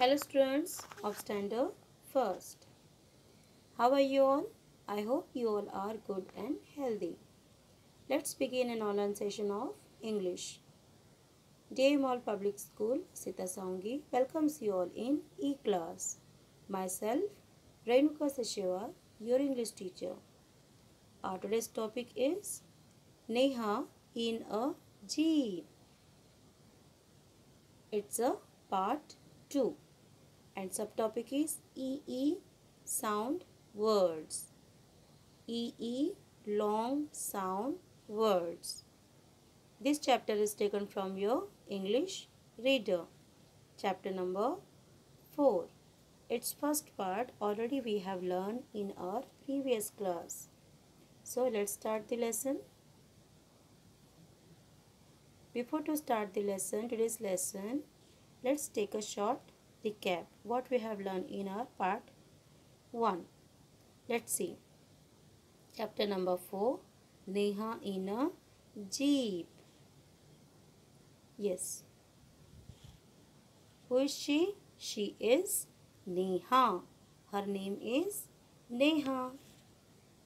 Hello students of standard first. How are you all? I hope you all are good and healthy. Let's begin an online session of English. DAV MOIL Public School, Sita Saungi welcomes you all in E-class. Myself, Renuka Sacheva, your English teacher. Our today's topic is Neha in a Jeep. It's a part 2 and subtopic is EE sound words. EE long sound words. This chapter is taken from your English reader. Chapter number 4. Its first part already we have learned in our previous class. So let's start the lesson. Before to start the lesson, today's lesson, let's take a short recap what we have learned in our part 1. Let's see. Chapter number 4 Neha in a Jeep. Yes. Who is she? She is Neha. Her name is Neha.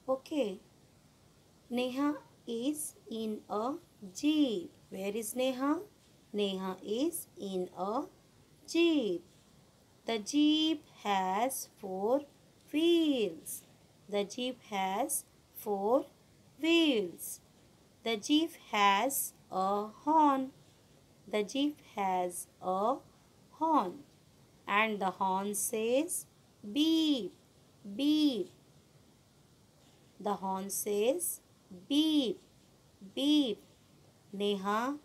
Okay. Neha is in a Jeep. Where is Neha? Neha is in a Jeep. The Jeep has four wheels. The Jeep has four wheels. The Jeep has a horn. The Jeep has a horn. And the horn says beep, beep. The horn says beep, beep. Neha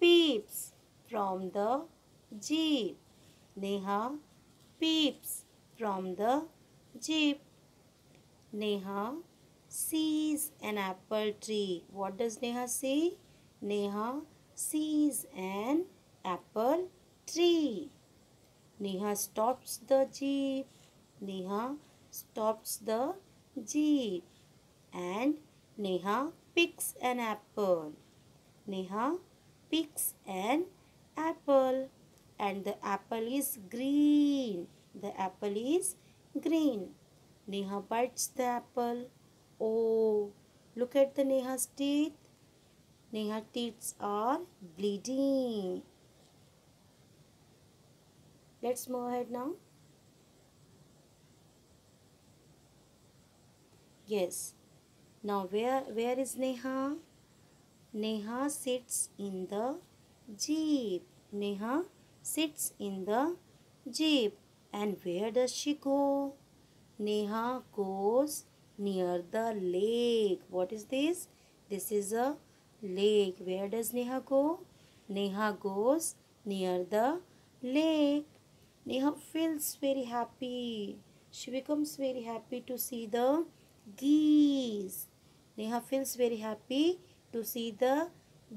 peeps from the jeep. Neha peeps from the jeep. Neha sees an apple tree. What does Neha see? Neha sees an apple tree. Neha stops the jeep. Neha stops the jeep. And Neha picks an apple. Neha picks an apple and the apple is green. The apple is green. Neha bites the apple. Oh, look at the Neha's teeth. Neha teeth are bleeding. Let's move ahead now. Yes. Now where where is Neha? Neha sits in the jeep. Neha sits in the jeep. And where does she go? Neha goes near the lake. What is this? This is a lake. Where does Neha go? Neha goes near the lake. Neha feels very happy. She becomes very happy to see the geese. Neha feels very happy to see the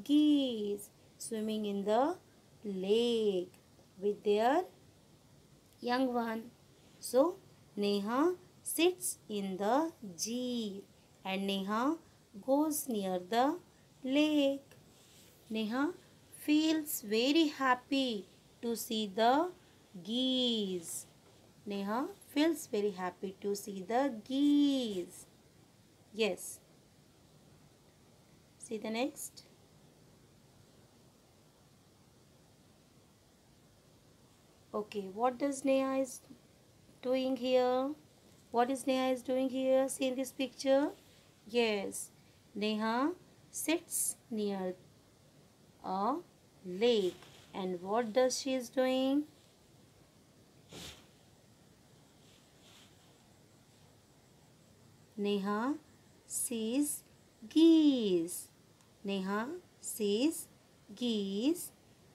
geese swimming in the lake with their young one. So Neha sits in the jeep and Neha goes near the lake. Neha feels very happy to see the geese. Neha feels very happy to see the geese. Yes. See the next. Okay, what does Neha is doing here? What is Neha is doing here? See in this picture? Yes, Neha sits near a lake. And what does she is doing? Neha sees geese. Neha sees geese.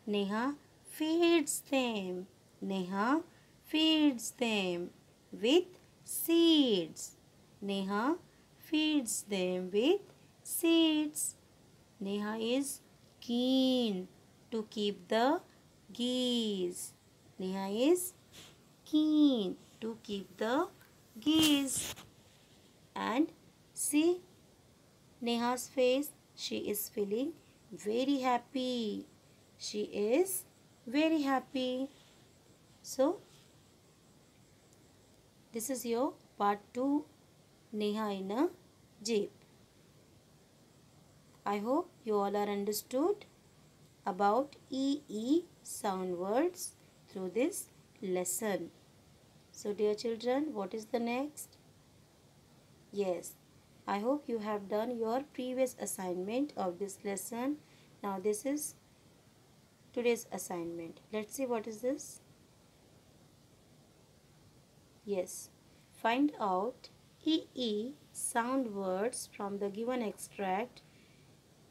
Neha feeds them. Neha feeds them with seeds. Neha feeds them with seeds. Neha is keen to keep the geese. Neha is keen to keep the geese. And see Neha's face. She is feeling very happy. She is very happy. So, this is your part 2 Neha in a Jeep. I hope you all are understood about EE sound words through this lesson. So dear children, what is the next? Yes, I hope you have done your previous assignment of this lesson. Now this is today's assignment. Let's see what is this. Yes, find out EE sound words from the given extract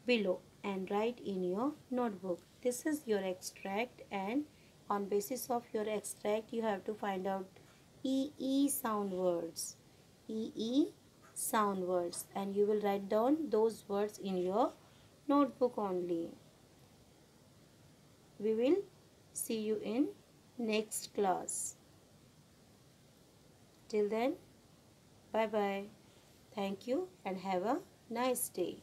below and write in your notebook. This is your extract and on basis of your extract you have to find out EE sound words. EE sound words and you will write down those words in your notebook only. We will see you in next class. Till then, bye bye. Thank you and have a nice day.